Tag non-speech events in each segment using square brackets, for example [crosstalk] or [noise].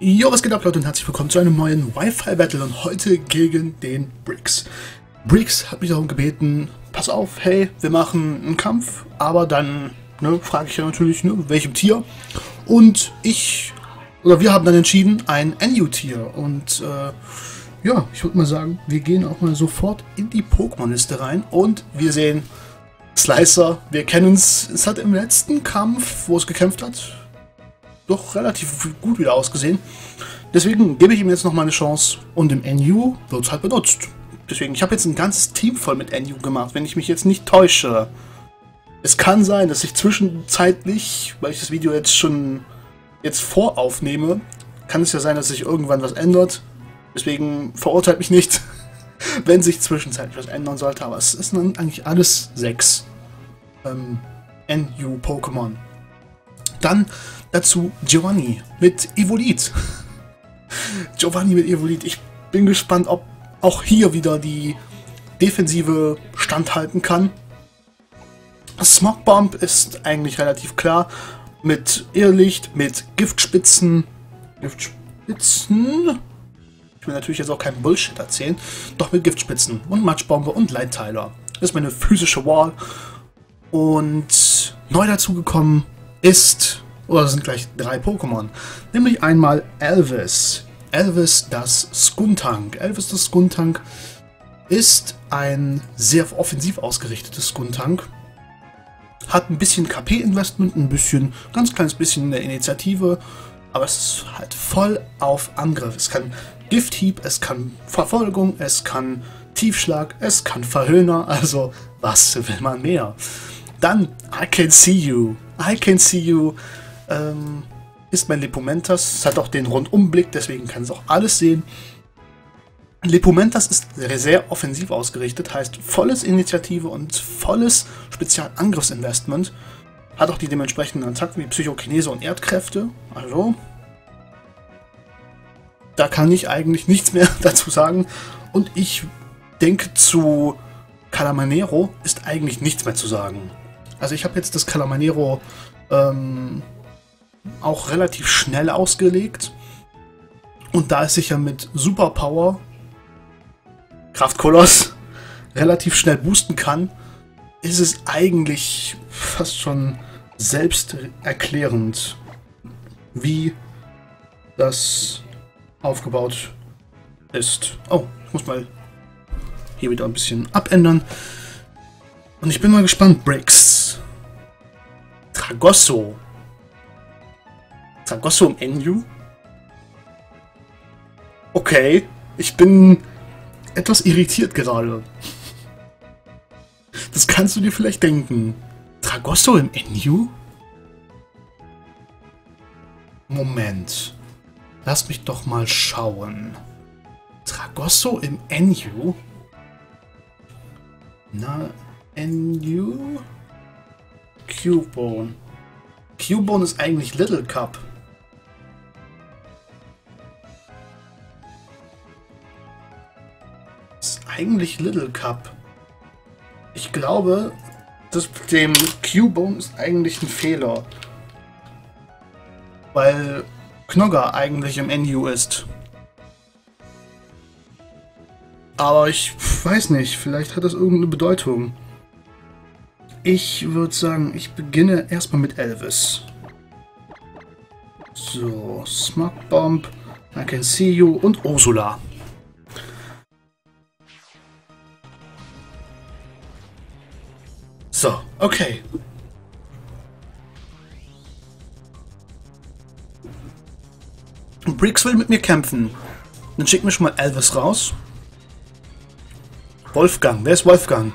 Jo, was geht ab Leute und herzlich willkommen zu einem neuen Wi-Fi-Battle und heute gegen den Briggs. Briggs hat mich darum gebeten, pass auf, hey, wir machen einen Kampf, aber dann ne, frage ich ja natürlich, ne, welchem Tier. Und ich, oder wir haben dann entschieden, ein NU-Tier. Und äh, ja, ich würde mal sagen, wir gehen auch mal sofort in die Pokémon-Liste rein und wir sehen Slicer, wir kennen es, es hat im letzten Kampf, wo es gekämpft hat, doch relativ gut wieder ausgesehen. Deswegen gebe ich ihm jetzt noch mal eine Chance und im NU wird es halt benutzt. Deswegen, ich habe jetzt ein ganzes Team voll mit NU gemacht, wenn ich mich jetzt nicht täusche. Es kann sein, dass ich zwischenzeitlich, weil ich das Video jetzt schon jetzt voraufnehme, kann es ja sein, dass sich irgendwann was ändert. Deswegen verurteilt mich nicht, [laughs] wenn sich zwischenzeitlich was ändern sollte. Aber es ist dann eigentlich alles sechs ähm, NU-Pokémon. Dann dazu Giovanni mit Evolit. Giovanni mit Evolit. Ich bin gespannt, ob auch hier wieder die Defensive standhalten kann. Smogbomb ist eigentlich relativ klar. Mit Irrlicht, mit Giftspitzen. Giftspitzen? Ich will natürlich jetzt auch keinen Bullshit erzählen. Doch mit Giftspitzen und Matschbombe und Leitteiler. Das ist meine physische Wall. Und neu dazugekommen ist oder sind gleich drei Pokémon. Nämlich einmal Elvis. Elvis das Skuntank. Elvis das Skuntank ist ein sehr offensiv ausgerichtetes Skuntank. Hat ein bisschen KP-Investment, ein bisschen, ganz kleines bisschen in der Initiative, aber es ist halt voll auf Angriff. Es kann Gifthieb, es kann Verfolgung, es kann Tiefschlag, es kann Verhöhner, also was will man mehr? Dann I Can See You. I Can See You ähm, ist mein Lepomentas. Es hat auch den Rundumblick, deswegen kann es auch alles sehen. Lepomentas ist sehr offensiv ausgerichtet, heißt volles Initiative und volles Spezialangriffsinvestment. Hat auch die dementsprechenden Attacken wie Psychokinese und Erdkräfte. Also, da kann ich eigentlich nichts mehr [laughs] dazu sagen. Und ich denke, zu Calamanero ist eigentlich nichts mehr zu sagen. Also ich habe jetzt das Calamanero ähm, auch relativ schnell ausgelegt. Und da es sich ja mit Superpower Kraftkoloss [laughs] relativ schnell boosten kann, ist es eigentlich fast schon selbsterklärend, wie das aufgebaut ist. Oh, ich muss mal hier wieder ein bisschen abändern. Und ich bin mal gespannt, Bricks. Tragosso Sargosso im NU? Okay, ich bin etwas irritiert gerade. Das kannst du dir vielleicht denken. Tragosso im NU? Moment. Lass mich doch mal schauen. Tragosso im NU? Na, NU? Cubone. Cubone ist eigentlich Little Cup. eigentlich Little Cup. Ich glaube, das dem Cubone ist eigentlich ein Fehler. Weil Knogger eigentlich im NU ist. Aber ich weiß nicht, vielleicht hat das irgendeine Bedeutung. Ich würde sagen, ich beginne erstmal mit Elvis. So, Smug Bomb, I Can See You und Ursula. So, okay. Briggs will mit mir kämpfen. Dann schick mir schon mal Elvis raus. Wolfgang, wer ist Wolfgang?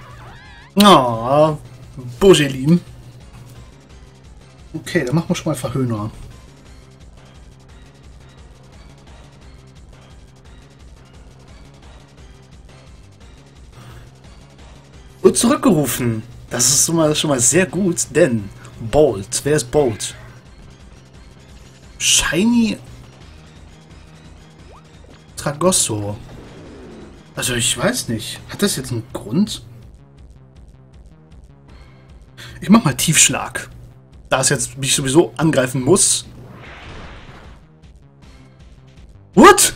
Oh, Bogelin. Okay, dann machen wir schon mal Verhöhner. Wird zurückgerufen. Das ist schon mal, schon mal sehr gut, denn Bolt, wer ist Bolt? Shiny Tragosso. Also ich weiß nicht. Hat das jetzt einen Grund? Ich mach mal Tiefschlag. Da es jetzt mich sowieso angreifen muss. What?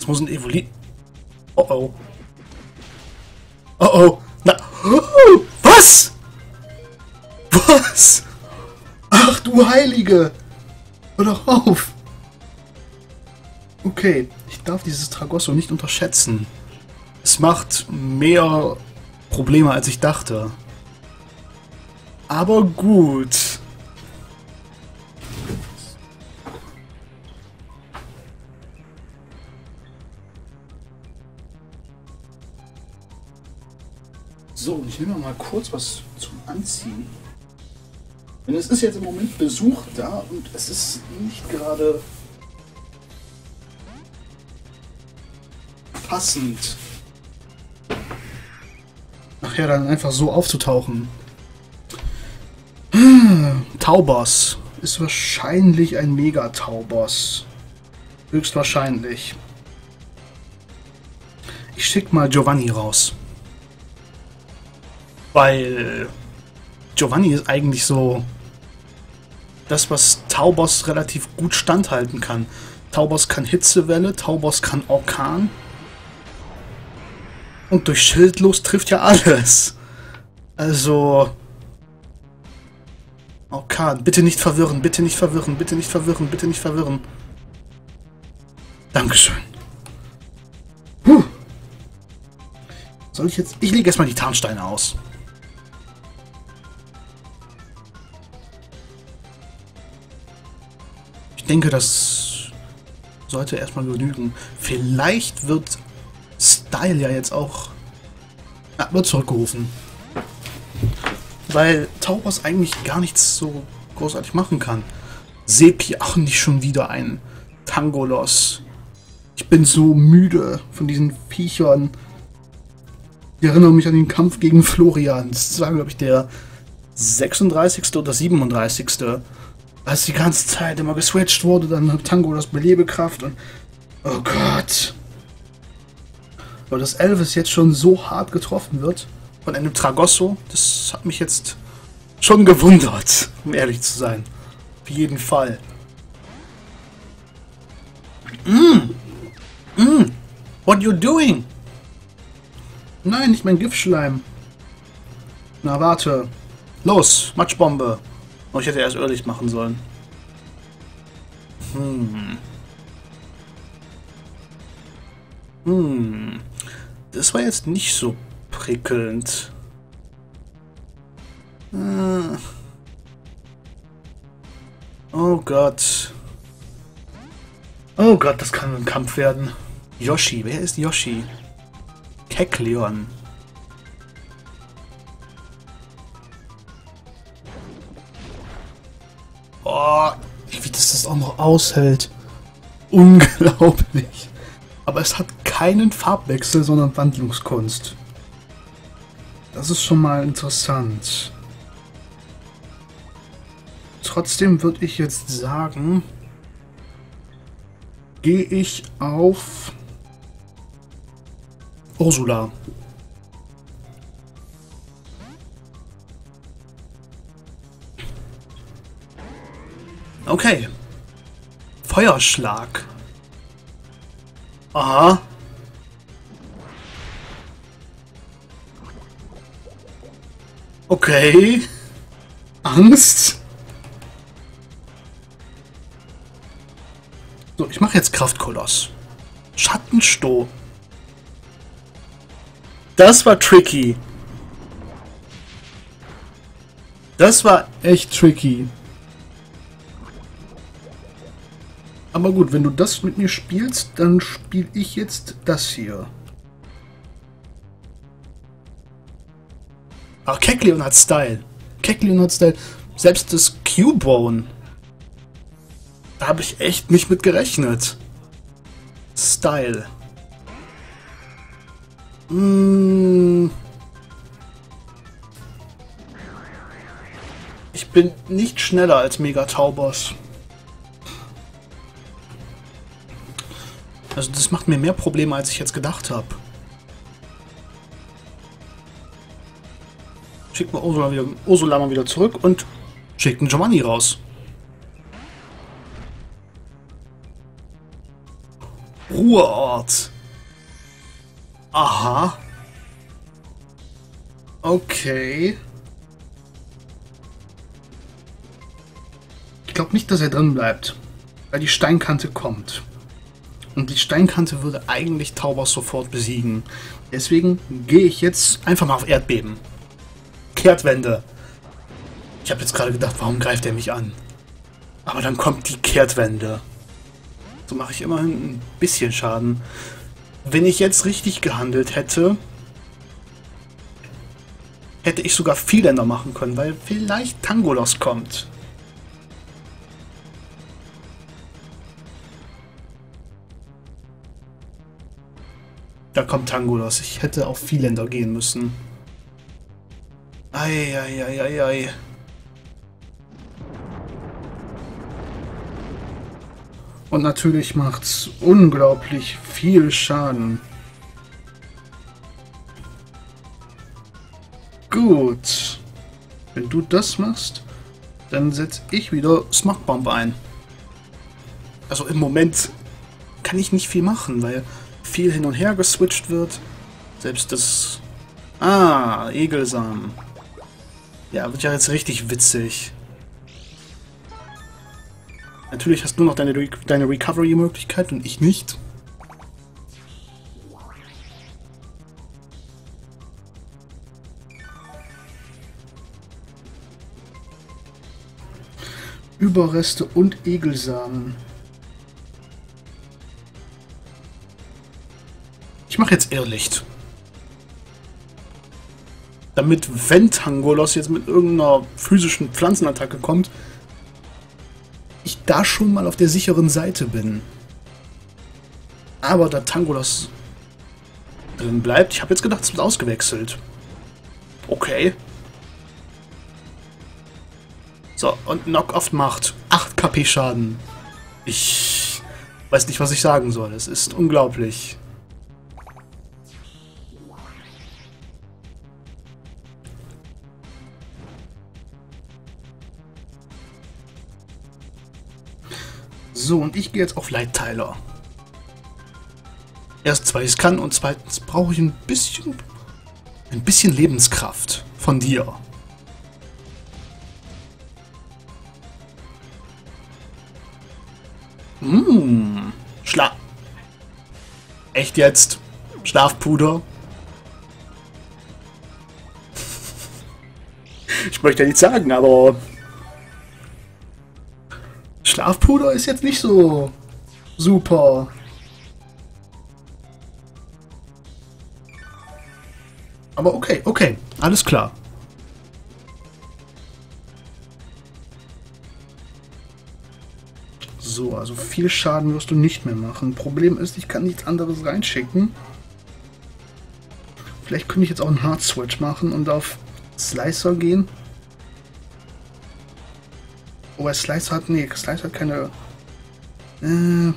Das muss ein Evoli... Oh oh. Oh oh. Na. Oh, was? Was? Ach du Heilige. Hör doch auf. Okay, ich darf dieses Tragosso nicht unterschätzen. Es macht mehr Probleme, als ich dachte. Aber gut. So, ich nehme mal kurz was zum Anziehen. Denn es ist jetzt im Moment Besuch da und es ist nicht gerade passend, nachher dann einfach so aufzutauchen. Tauboss ist wahrscheinlich ein Mega-Tauboss. Höchstwahrscheinlich. Ich schick mal Giovanni raus. Weil Giovanni ist eigentlich so das, was Taubos relativ gut standhalten kann. Taubos kann Hitzewelle, Taubos kann Orkan. Und durch Schildlos trifft ja alles. Also. Orkan, bitte nicht verwirren, bitte nicht verwirren, bitte nicht verwirren, bitte nicht verwirren. Dankeschön. Puh. Soll ich jetzt. Ich lege erstmal die Tarnsteine aus. denke, das sollte erstmal genügen. Vielleicht wird Style ja jetzt auch ja, wird zurückgerufen. Weil Taubos eigentlich gar nichts so großartig machen kann. Sepi auch nicht schon wieder ein Tangolos. Ich bin so müde von diesen Viechern. Ich erinnere mich an den Kampf gegen Florian. Das war, glaube ich, der 36. oder 37 als die ganze Zeit immer geswitcht wurde, dann hat Tango das Belebekraft und. Oh Gott. Weil das Elvis jetzt schon so hart getroffen wird von einem Tragosso, das hat mich jetzt schon gewundert, um ehrlich zu sein. Auf jeden Fall. Mm. Mm. What you doing? Nein, nicht mein Giftschleim. Na, warte. Los, Matschbombe. Oh, ich hätte erst Irrlicht machen sollen. Hm. Hm. Das war jetzt nicht so prickelnd. Hm. Oh Gott. Oh Gott, das kann ein Kampf werden. Yoshi, wer ist Yoshi? Kekleon. Oh, wie das das auch noch aushält. Unglaublich. Aber es hat keinen Farbwechsel, sondern Wandlungskunst. Das ist schon mal interessant. Trotzdem würde ich jetzt sagen, gehe ich auf Ursula. Okay. Feuerschlag. Aha. Okay. Angst. So, ich mache jetzt Kraftkoloss. Schattenstoh. Das war tricky. Das war echt tricky. Aber gut, wenn du das mit mir spielst, dann spiele ich jetzt das hier. Ach, Kekleon hat Style. Kekleon hat Style. Selbst das Cubone. Da habe ich echt nicht mit gerechnet. Style. Hm. Ich bin nicht schneller als Mega Taubos. Also das macht mir mehr Probleme, als ich jetzt gedacht habe. Schickt mal Ursula, wieder, Ursula mal wieder zurück und schickt einen Giovanni raus. Ruheort. Aha. Okay. Ich glaube nicht, dass er drin bleibt. Weil die Steinkante kommt. Und die Steinkante würde eigentlich Taubos sofort besiegen. Deswegen gehe ich jetzt einfach mal auf Erdbeben. Kehrtwende. Ich habe jetzt gerade gedacht, warum greift er mich an? Aber dann kommt die Kehrtwende. So mache ich immerhin ein bisschen Schaden. Wenn ich jetzt richtig gehandelt hätte, hätte ich sogar viel Länder machen können, weil vielleicht Tangolos kommt. Da kommt Tangolos. Ich hätte auf Vieländer gehen müssen. Eieieiei. Ei, ei, ei. Und natürlich macht's unglaublich viel Schaden. Gut. Wenn du das machst, dann setze ich wieder Smog Bomb ein. Also im Moment kann ich nicht viel machen, weil viel hin und her geswitcht wird. Selbst das... Ah, Egelsamen. Ja, wird ja jetzt richtig witzig. Natürlich hast du noch deine, Re deine Recovery-Möglichkeit und ich nicht. Überreste und Egelsamen. Ich mache jetzt Irrlicht. Damit, wenn Tangolos jetzt mit irgendeiner physischen Pflanzenattacke kommt, ich da schon mal auf der sicheren Seite bin. Aber da Tangolos drin bleibt, ich habe jetzt gedacht, es wird ausgewechselt. Okay. So, und Knock-Off macht 8 KP Schaden. Ich weiß nicht, was ich sagen soll. Es ist unglaublich. So, und ich gehe jetzt auf Light Tyler. Erstens, weil ich es kann und zweitens brauche ich ein bisschen, ein bisschen Lebenskraft von dir. Mmh. Schla... Echt jetzt? Schlafpuder? [laughs] ich möchte ja nichts sagen, aber... Schlafpuder ist jetzt nicht so super. Aber okay, okay, alles klar. So, also viel Schaden wirst du nicht mehr machen. Problem ist, ich kann nichts anderes reinschicken. Vielleicht könnte ich jetzt auch einen Hard Switch machen und auf Slicer gehen. Oh, Slicer hat... Nee, Slicer hat keine... Äh,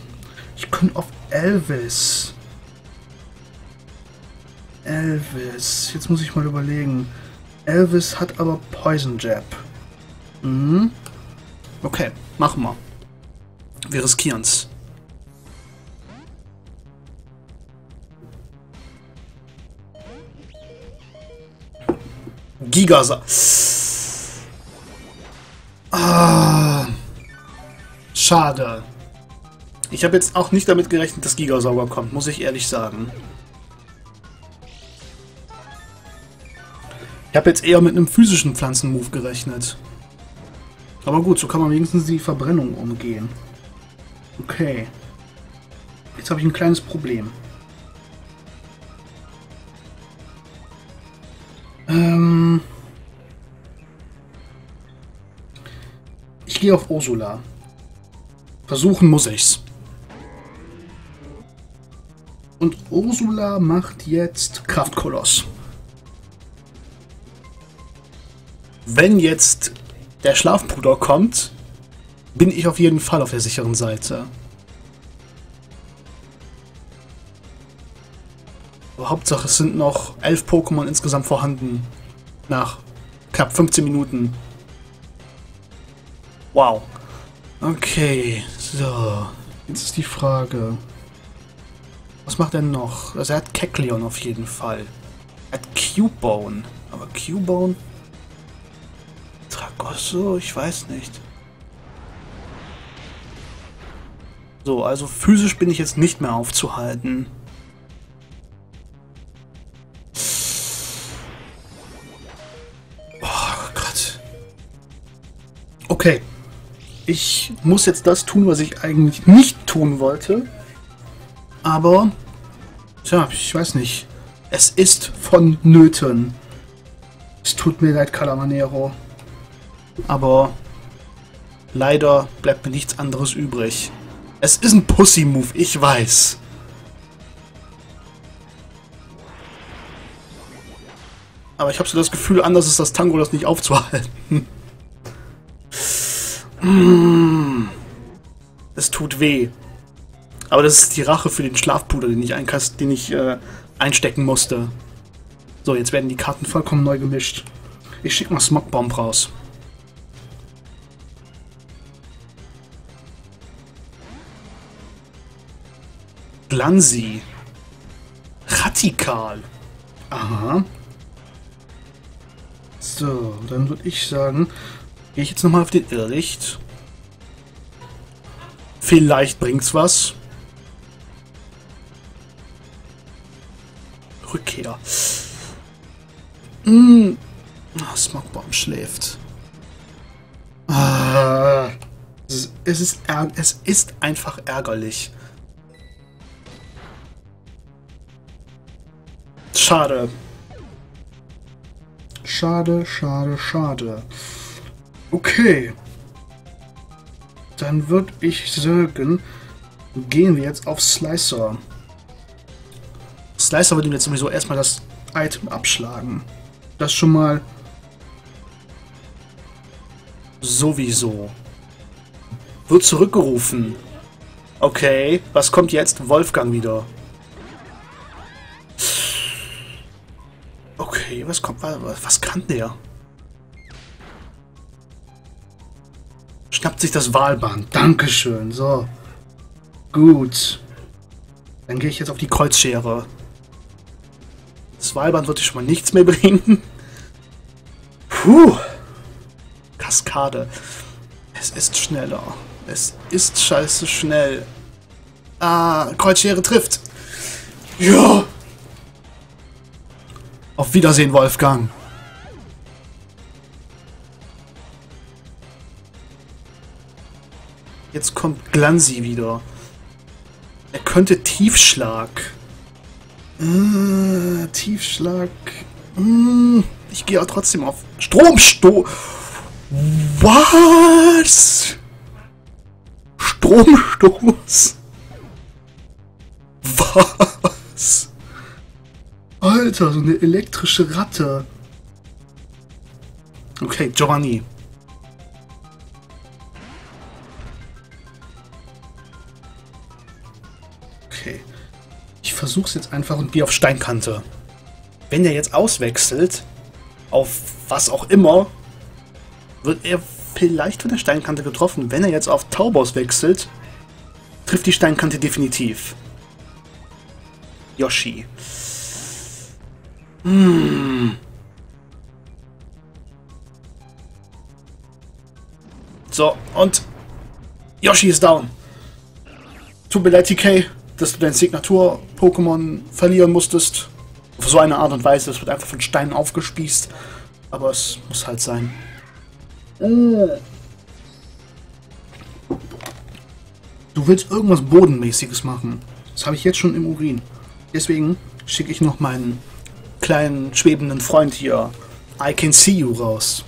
ich könnte auf Elvis. Elvis. Jetzt muss ich mal überlegen. Elvis hat aber Poison Jab. Mhm. Okay, machen wir. Wir riskieren's. Gigasa. Ah, schade. Ich habe jetzt auch nicht damit gerechnet, dass Gigasauger kommt, muss ich ehrlich sagen. Ich habe jetzt eher mit einem physischen Pflanzenmove gerechnet. Aber gut, so kann man wenigstens die Verbrennung umgehen. Okay. Jetzt habe ich ein kleines Problem. Ähm... gehe auf Ursula. Versuchen muss ich's. Und Ursula macht jetzt Kraftkoloss. Wenn jetzt der Schlafbruder kommt, bin ich auf jeden Fall auf der sicheren Seite. Aber Hauptsache es sind noch elf Pokémon insgesamt vorhanden. Nach knapp 15 Minuten. Wow. Okay, so. Jetzt ist die Frage. Was macht er noch? Also er hat Kekleon auf jeden Fall. Er hat Cubone. Aber Cubone... Tragosso? Ich weiß nicht. So, also physisch bin ich jetzt nicht mehr aufzuhalten. Ich muss jetzt das tun, was ich eigentlich nicht tun wollte. Aber, tja, ich weiß nicht. Es ist von Nöten. Es tut mir leid, Calamanero. Aber leider bleibt mir nichts anderes übrig. Es ist ein Pussy-Move, ich weiß. Aber ich habe so das Gefühl, anders ist das Tango das nicht aufzuhalten. Mm. es tut weh. Aber das ist die Rache für den Schlafpuder, den ich, den ich äh, einstecken musste. So, jetzt werden die Karten vollkommen neu gemischt. Ich schicke mal Smogbomb raus. Glansi. Radikal. Aha. So, dann würde ich sagen, gehe ich jetzt nochmal auf den Irrlicht. Vielleicht bringt's was. Rückkehr. Mm. Oh, Smogbomb schläft. Ah, es, ist, es ist einfach ärgerlich. Schade. Schade, schade, schade. Okay. Dann würde ich sagen, gehen wir jetzt auf Slicer. Slicer würde ihm jetzt sowieso erstmal das Item abschlagen. Das schon mal sowieso. Wird zurückgerufen. Okay, was kommt jetzt? Wolfgang wieder. Okay, was kommt, was, was kann der? Schnappt sich das Wahlband. Dankeschön. So. Gut. Dann gehe ich jetzt auf die Kreuzschere. Das Wahlband wird dir schon mal nichts mehr bringen. [laughs] Puh. Kaskade. Es ist schneller. Es ist scheiße schnell. Ah, Kreuzschere trifft. Ja. Auf Wiedersehen, Wolfgang. Jetzt kommt Glansi wieder. Er könnte Tiefschlag. Äh, Tiefschlag. Hm, ich gehe auch trotzdem auf Stromsto. Was? Stromstoß? Was? Alter, so eine elektrische Ratte. Okay, Giovanni. Okay. Ich versuch's jetzt einfach und gehe auf Steinkante. Wenn er jetzt auswechselt, auf was auch immer, wird er vielleicht von der Steinkante getroffen. Wenn er jetzt auf Taubos wechselt, trifft die Steinkante definitiv. Yoshi. Hm. So, und Yoshi ist down. Tut mir leid, TK, dass du dein Signatur-Pokémon verlieren musstest. Auf so eine Art und Weise. Es wird einfach von Steinen aufgespießt. Aber es muss halt sein. Oh. Du willst irgendwas Bodenmäßiges machen. Das habe ich jetzt schon im Urin. Deswegen schicke ich noch meinen kleinen schwebenden Freund hier, I Can See You, raus.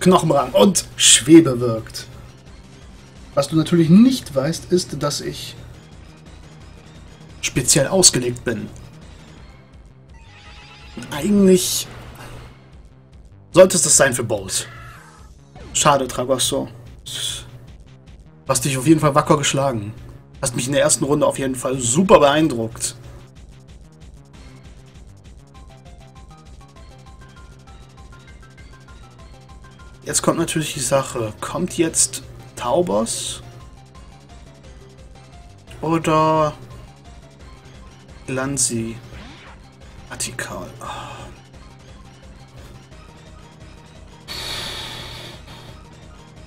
Knochenbrand und Schwebe wirkt. Was du natürlich nicht weißt, ist, dass ich speziell ausgelegt bin. Eigentlich sollte es das sein für Bolt. Schade, Tragosso. Hast dich auf jeden Fall wacker geschlagen. Hast mich in der ersten Runde auf jeden Fall super beeindruckt. Jetzt kommt natürlich die Sache. Kommt jetzt Taubos oder Lanzi? Radikal. Oh.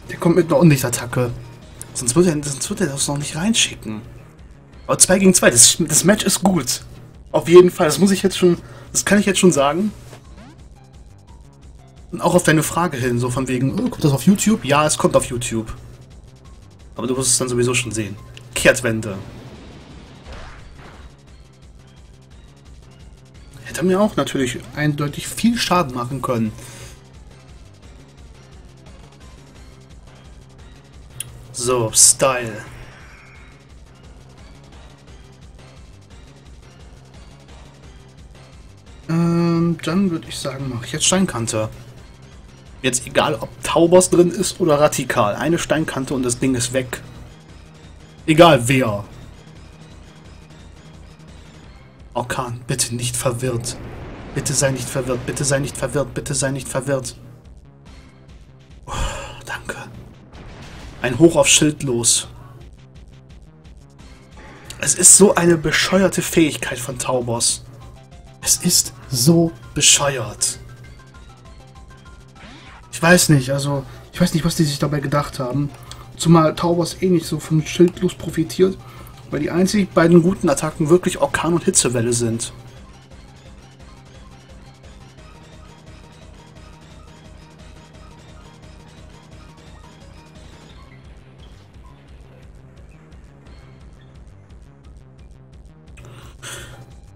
Der kommt mit einer Unlichtattacke. Sonst würde er, sonst er das noch nicht reinschicken. Aber 2 gegen 2, das, das Match ist gut. Auf jeden Fall, das muss ich jetzt schon, das kann ich jetzt schon sagen. Und auch auf deine Frage hin, so von wegen, oh, kommt das auf YouTube? Ja, es kommt auf YouTube. Aber du wirst es dann sowieso schon sehen. Kehrtwende. Hätte mir auch natürlich eindeutig viel Schaden machen können. So, Style. Ähm, dann würde ich sagen, mache ich jetzt Steinkante. Jetzt egal, ob Taubos drin ist oder Radikal. Eine Steinkante und das Ding ist weg. Egal wer. Orkan, bitte nicht verwirrt. Bitte sei nicht verwirrt, bitte sei nicht verwirrt, bitte sei nicht verwirrt. Oh, danke. Ein Hoch auf Schild los. Es ist so eine bescheuerte Fähigkeit von Taubos. Es ist so bescheuert. Ich weiß nicht, also ich weiß nicht, was die sich dabei gedacht haben. Zumal Taubos eh nicht so von Schildlos profitiert, weil die einzig beiden guten Attacken wirklich Orkan und Hitzewelle sind.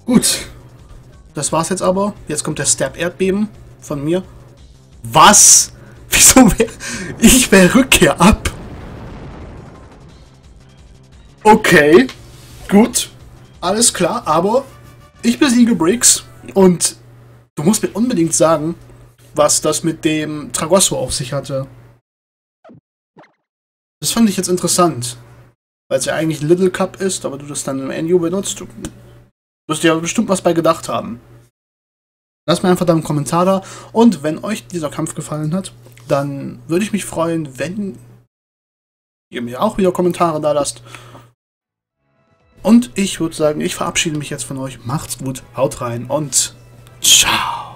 Gut. Das war's jetzt aber. Jetzt kommt der Stab Erdbeben von mir. Was? Wieso. Ich wäre Rückkehr ab. Okay. Gut. Alles klar, aber ich besiege Briggs und du musst mir unbedingt sagen, was das mit dem Tragosso auf sich hatte. Das fand ich jetzt interessant. Weil es ja eigentlich Little Cup ist, aber du das dann im NU benutzt. Du wirst dir ja bestimmt was bei gedacht haben. Lasst mir einfach da einen Kommentar da. Und wenn euch dieser Kampf gefallen hat, dann würde ich mich freuen, wenn ihr mir auch wieder Kommentare da lasst. Und ich würde sagen, ich verabschiede mich jetzt von euch. Macht's gut, haut rein und ciao.